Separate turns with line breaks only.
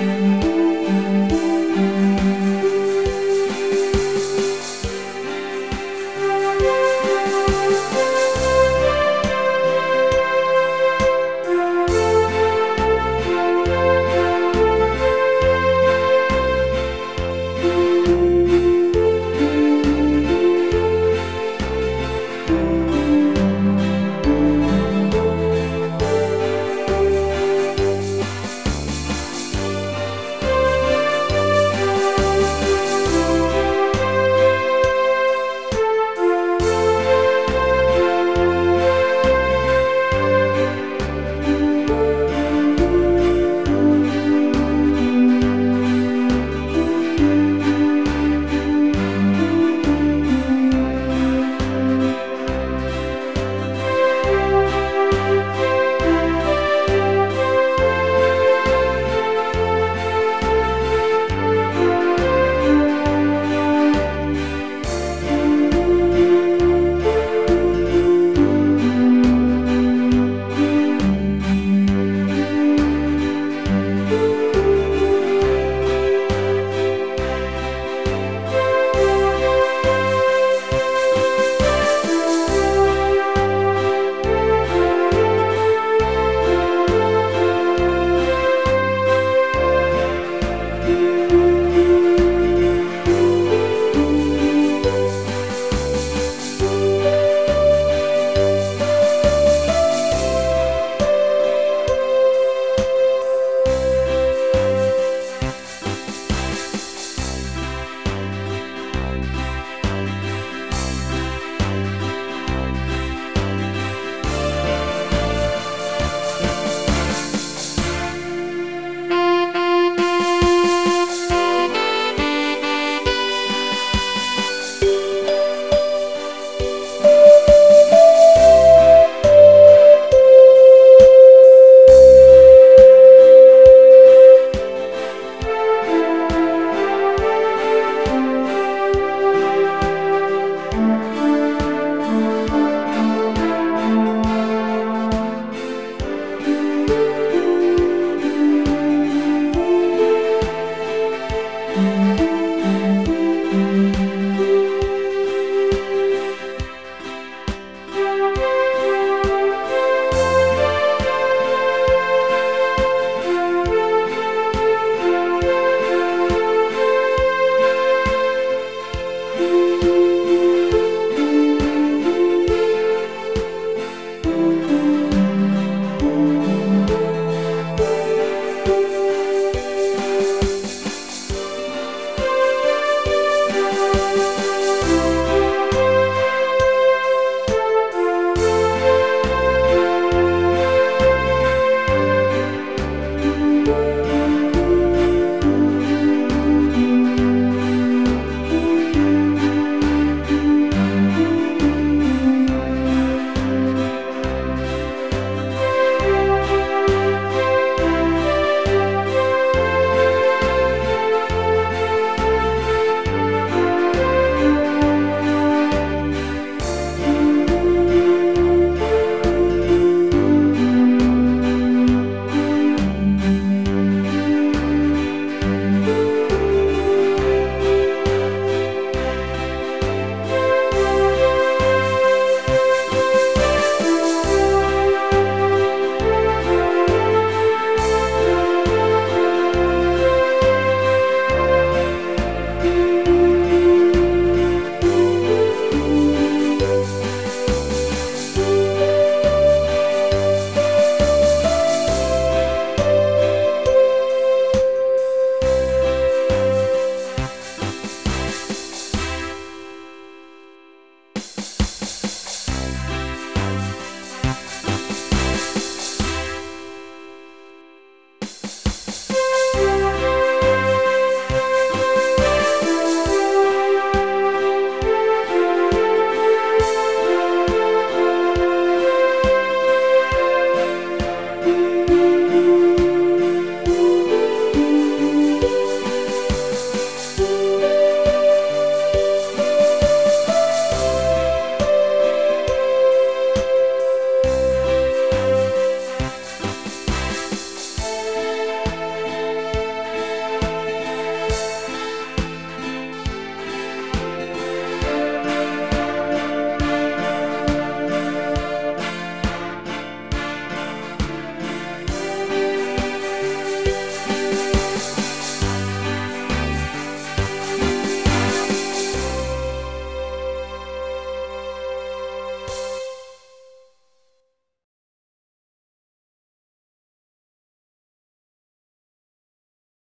you.